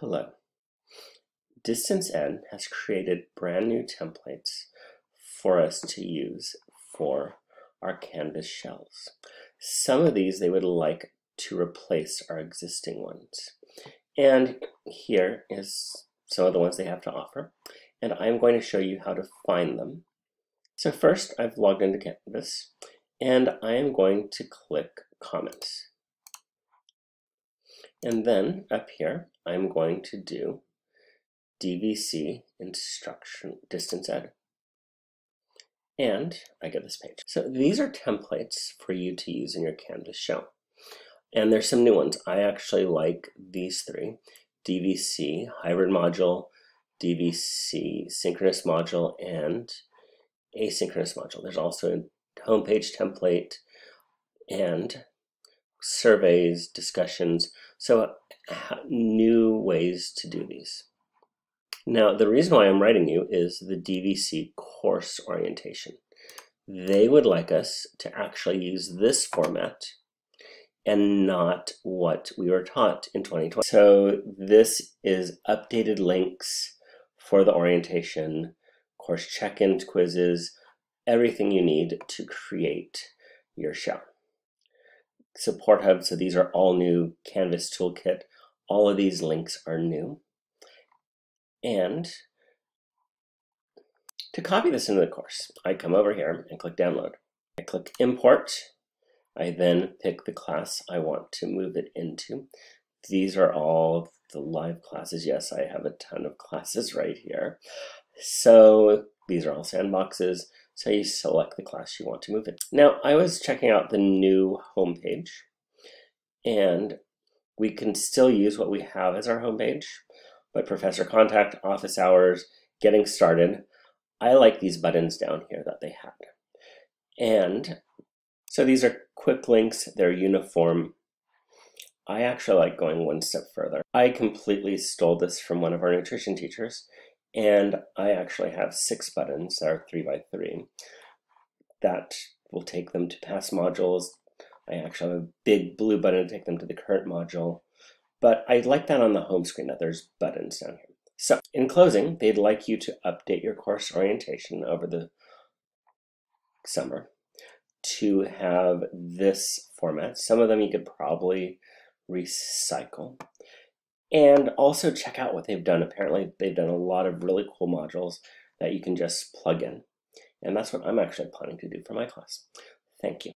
Hello. Distance Ed has created brand new templates for us to use for our Canvas shells. Some of these they would like to replace our existing ones. And here is some of the ones they have to offer. And I'm going to show you how to find them. So first I've logged into Canvas and I am going to click Commons. And then up here, I'm going to do DVC instruction distance ed. And I get this page. So these are templates for you to use in your Canvas shell. And there's some new ones. I actually like these three. DVC, hybrid module, DVC, synchronous module, and asynchronous module. There's also a homepage template and surveys, discussions, so new ways to do these. Now, the reason why I'm writing you is the DVC course orientation. They would like us to actually use this format and not what we were taught in 2020. So this is updated links for the orientation, course check-ins, quizzes, everything you need to create your show support hub. So these are all new Canvas toolkit. All of these links are new. And to copy this into the course, I come over here and click download. I click import. I then pick the class I want to move it into. These are all the live classes. Yes, I have a ton of classes right here. So these are all sandboxes. So you select the class you want to move it. Now, I was checking out the new homepage, and we can still use what we have as our homepage, but professor contact, office hours, getting started. I like these buttons down here that they had. And so these are quick links, they're uniform. I actually like going one step further. I completely stole this from one of our nutrition teachers and I actually have six buttons that are three by three that will take them to past modules. I actually have a big blue button to take them to the current module. But I like that on the home screen that there's buttons down here. So in closing, they'd like you to update your course orientation over the summer to have this format. Some of them you could probably recycle and also check out what they've done. Apparently, they've done a lot of really cool modules that you can just plug in. And that's what I'm actually planning to do for my class. Thank you.